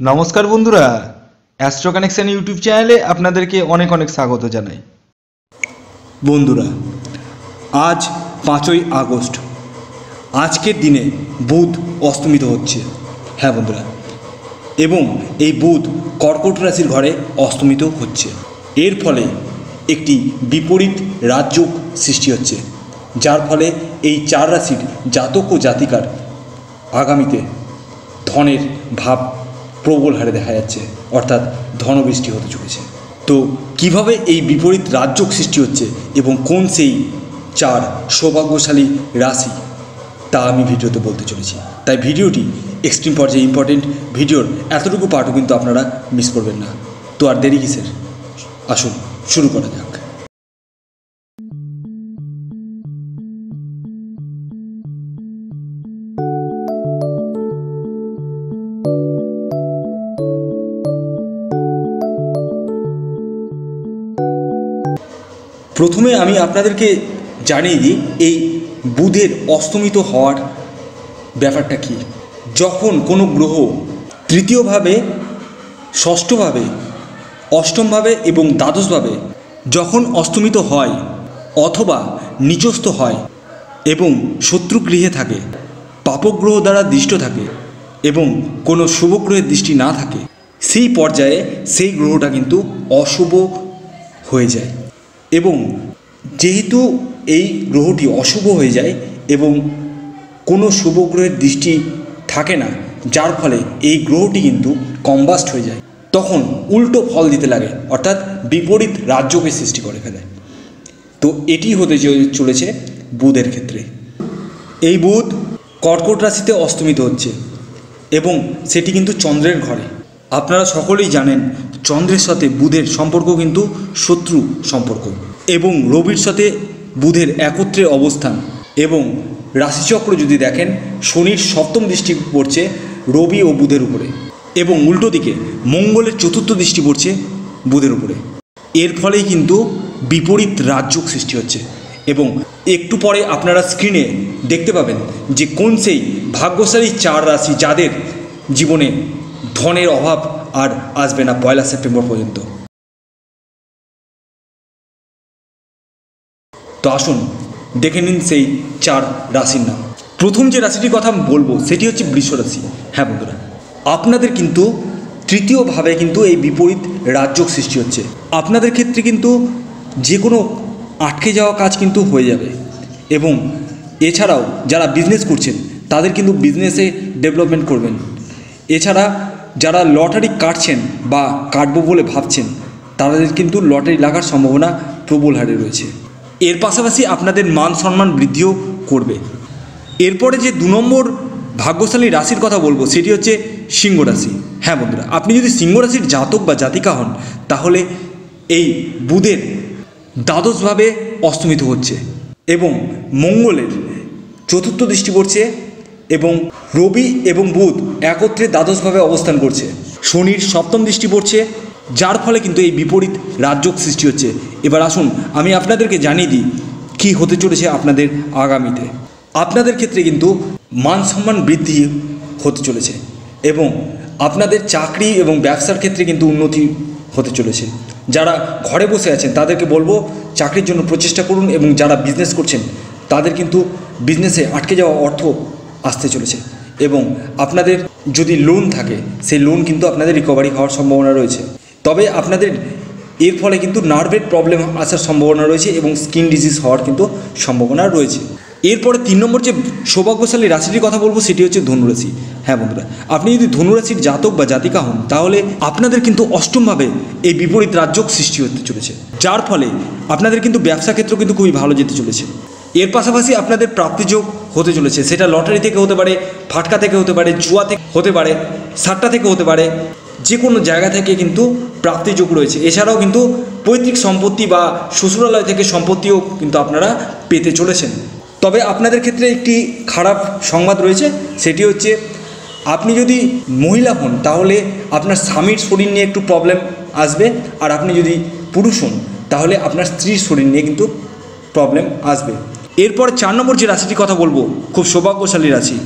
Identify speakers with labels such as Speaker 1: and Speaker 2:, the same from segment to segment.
Speaker 1: নমস্কার বন্ধুরা astro connection YouTube চ্যানেলে আপনাদেরকে অনেক অনেক স্বাগত জানাই। বন্ধুরা, আজ পাঁচই আগস্ট। আজকের দিনে বুধ অস্তমিত হচ্ছে। হ্যাঁ বন্ধুরা, এবং এই বুধ কর্কট রাশির ঘরে অস্তমিত হচ্ছে। এর ফলে একটি বিপরীত রাজযোগ সৃষ্টি হচ্ছে, যার ফলে এই চার রাশির জাতক ও জাতিকার আগামীতে ধনের ভাব প্রবল হারে দেখা যাচ্ছে, অর্থাৎ ধনবৃষ্টি হতে চলেছে। তো কীভাবে এই বিপরীত রাজ্যক সৃষ্টি হচ্ছে এবং কোন সেই চার সৌভাগ্যশালী রাশি, তা আমি ভিডিওতে বলতে চলেছি। তাই ভিডিওটি এক্সট্রিম পর্যায়ে ইম্পর্টেন্ট ভিডিওর এতটুকু পার্টও কিন্তু আপনারা মিস করবেন না। তো আর দেরি কিসের? আসুন, শুরু করা যাক। প্রথমে আমি আপনাদেরকে জানিয়ে দিই, এই বুধের অস্তমিত হওয়ার ব্যাপারটা কি? যখন কোনো গ্রহ তৃতীয়ভাবে, ষষ্ঠভাবে, অষ্টমভাবে এবং দ্বাদশভাবে যখন অস্তমিত হয় অথবা নিচস্থ হয় এবং শত্রুগৃহে থাকে, পাপগ্রহ দ্বারা দৃষ্ট থাকে এবং কোনো শুভগ্রহের দৃষ্টি না থাকে, সেই পর্যায়ে সেই গ্রহটা কিন্তু অশুভ হয়ে যায়। এবং যেহেতু এই গ্রহটি অশুভ হয়ে যায় এবং কোনো শুভ গ্রহের দৃষ্টি থাকে না, যার ফলে এই গ্রহটি কিন্তু কম্বাস্ট হয়ে যায়। তখন উল্টো ফল দিতে লাগে, অর্থাৎ বিপরীত রাজ্যকে সৃষ্টি করে ফেলে। তো এটি হতে চলেছে বুধের ক্ষেত্রে। এই বুধ কর্কট রাশিতে অস্তমিত হচ্ছে এবং সেটি কিন্তু চন্দ্রের ঘরে। আপনারা সকলেই জানেন চন্দ্রের সাথে বুধের সম্পর্ক কিন্তু শত্রু সম্পর্ক এবং রবির সাথে বুধের একত্রে অবস্থান এবং রাশিচক্র যদি দেখেন, শনির সপ্তম দৃষ্টি পড়ছে রবি ও বুধের উপরে এবং উল্টো দিকে মঙ্গলের চতুর্থ দৃষ্টি পড়ছে বুধের উপরে। এর ফলেই কিন্তু বিপরীত রাজযোগ সৃষ্টি হচ্ছে এবং একটু পরে আপনারা স্ক্রিনে দেখতে পাবেন যে কোন সেই ভাগ্যশালী চার রাশি যাদের জীবনে ধনের অভাব আর আসবে না পয়লা সেপ্টেম্বর পর্যন্ত। তো আসুন, দেখে নিন সেই চার রাশির নাম। প্রথম যে রাশিটির কথা বলব, সেটি হচ্ছে বৃষ রাশি। হ্যাঁ বন্ধুরা, আপনাদের কিন্তু তৃতীয়ভাবে কিন্তু এই বিপরীত রাজযোগ সৃষ্টি হচ্ছে। আপনাদের ক্ষেত্রে কিন্তু যে কোনো আটকে যাওয়া কাজ কিন্তু হয়ে যাবে। এবং এছাড়াও যারা বিজনেস করছেন, তাদের কিন্তু বিজনেসে ডেভেলপমেন্ট করবেন। এছাড়া যারা লটারি কাটছেন বা কাটবো বলে ভাবছেন, তাদের কিন্তু লটারি লাগার সম্ভাবনা প্রবল হারে রয়েছে। এর পাশাপাশি আপনাদের মান সম্মান বৃদ্ধিও করবে। এরপরে যে দু নম্বর ভাগ্যশালী রাশির কথা বলব, সেটি হচ্ছে সিংহ রাশি। হ্যাঁ বন্ধুরা, আপনি যদি সিংহ রাশির জাতক বা জাতিকা হন, তাহলে এই বুধের দ্বাদশভাবে অস্তমিত হচ্ছে এবং মঙ্গলের চতুর্থ দৃষ্টি পড়ছে এবং রবি এবং বুধ একত্রে দ্বাদশভাবে অবস্থান করছে। শনির সপ্তম দৃষ্টি পড়ছে, যার ফলে কিন্তু এই বিপরীত রাজযোগ সৃষ্টি হচ্ছে। এবার আসুন, আমি আপনাদেরকে জানিয়ে দিই, কী হতে চলেছে আপনাদের আগামীতে। আপনাদের ক্ষেত্রে কিন্তু মান সম্মান বৃদ্ধি হতে চলেছে এবং আপনাদের চাকরি এবং ব্যবসার ক্ষেত্রে কিন্তু উন্নতি হতে চলেছে। যারা ঘরে বসে আছেন, তাদেরকে বলব, চাকরির জন্য প্রচেষ্টা করুন এবং যারা বিজনেস করছেন, তাদের কিন্তু বিজনেসে আটকে যাওয়া অর্থ আসতে চলেছে। এবং আপনাদের যদি লোন থাকে, সেই লোন কিন্তু আপনাদের রিকভারি হওয়ার সম্ভাবনা রয়েছে। তবে আপনাদের এর ফলে কিন্তু নার্ভের প্রবলেম আসার সম্ভাবনা রয়েছে এবং স্কিন ডিজিজ হওয়ার কিন্তু সম্ভাবনা রয়েছে। এরপরে তিন নম্বর যে সৌভাগ্যশালী রাশিটির কথা বলব, সেটি হচ্ছে ধনুরাশি। হ্যাঁ বন্ধুরা, আপনি যদি ধনুরাশির জাতক বা জাতিকা হন, তাহলে আপনাদের কিন্তু অষ্টমভাবে এই বিপরীত রাজ্যক সৃষ্টি হতে চলেছে। যার ফলে আপনাদের কিন্তু ব্যবসা ক্ষেত্র কিন্তু খুবই ভালো যেতে চলেছে। এর পাশাপাশি আপনাদের প্রাপ্তিযোগ হতে চলেছে। সেটা লটারি থেকে হতে পারে, ফাটকা থেকে হতে পারে, জুয়া থেকে হতে পারে, সাট্টা থেকে হতে পারে যে কোনো জায়গা থেকে কিন্তু প্রাপ্তিযোগ রয়েছে। এছাড়াও কিন্তু পৈতৃক সম্পত্তি বা শ্বশুরালয় থেকে সম্পত্তিও কিন্তু আপনারা পেতে চলেছেন। তবে আপনাদের ক্ষেত্রে একটি খারাপ সংবাদ রয়েছে, সেটি হচ্ছে আপনি যদি মহিলা হন, তাহলে আপনার স্বামীর শরীর নিয়ে একটু প্রবলেম আসবে। আর আপনি যদি পুরুষ হন, তাহলে আপনার স্ত্রীর শরীর নিয়ে কিন্তু প্রবলেম আসবে। এরপর চার নম্বর যে রাশিটির কথা বলব, খুব সৌভাগ্যশালী রাশি,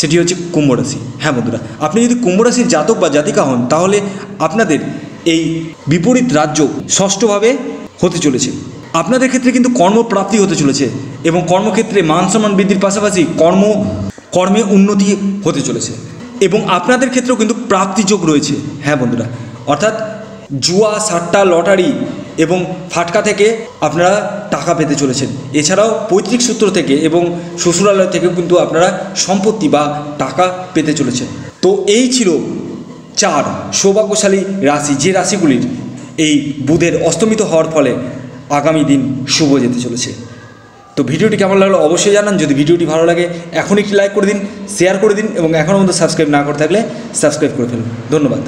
Speaker 1: সেটি হচ্ছে কুম্ভ রাশি। হ্যাঁ বন্ধুরা, আপনি যদি কুম্ভ রাশির জাতক বা জাতিকা হন, তাহলে আপনাদের এই বিপরীত রাজ্য ষষ্ঠভাবে হতে চলেছে। আপনাদের ক্ষেত্রে কিন্তু কর্মপ্রাপ্তি হতে চলেছে এবং কর্মক্ষেত্রে মান সম্মান বৃদ্ধির পাশাপাশি কর্ম, কর্মে উন্নতি হতে চলেছে এবং আপনাদের ক্ষেত্রেও কিন্তু প্রাপ্তিযোগ রয়েছে। হ্যাঁ বন্ধুরা, অর্থাৎ জুয়া, সাট্টা, লটারি এবং ফাটকা থেকে আপনারা টাকা পেতে চলেছেন। এছাড়াও পৈতৃক সূত্র থেকে এবং শ্বশুরালয় থেকেও কিন্তু আপনারা সম্পত্তি বা টাকা পেতে চলেছেন। তো এই ছিল চার সৌভাগ্যশালী রাশি, যে রাশিগুলির এই বুধের অস্তমিত হওয়ার ফলে আগামী দিন শুভ যেতে চলেছে। তো ভিডিওটি কেমন লাগল অবশ্যই জানান। যদি ভিডিওটি ভালো লাগে এখন একটি লাইক করে দিন শেয়ার করে দিন এবং এখনও মধ্যে সাবস্ক্রাইব না করে থাকলে সাবস্ক্রাইব করে ফেলুন। ধন্যবাদ।